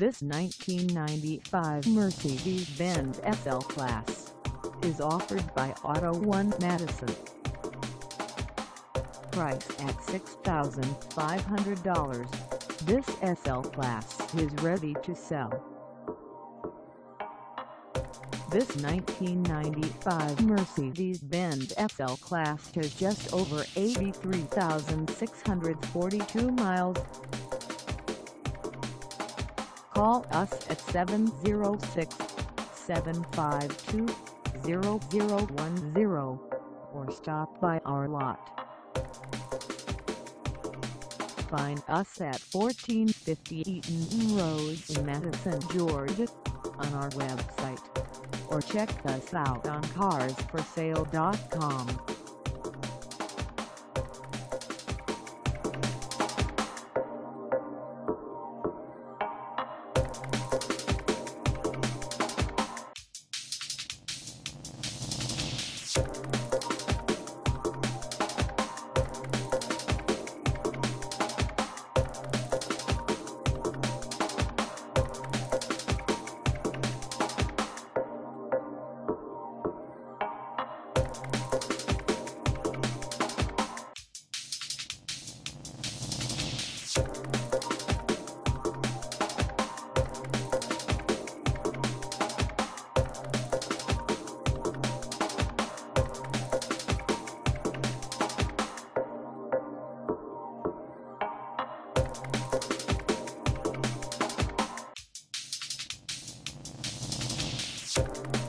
This 1995 Mercedes-Benz SL-Class is offered by Auto One Madison. Price at $6,500, this SL-Class is ready to sell. This 1995 Mercedes-Benz SL-Class has just over 83,642 miles Call us at 706-752-0010 or stop by our lot. Find us at 1450 Eatonton Road in Madison, Georgia on our website or check us out on carsforsale.com. Thank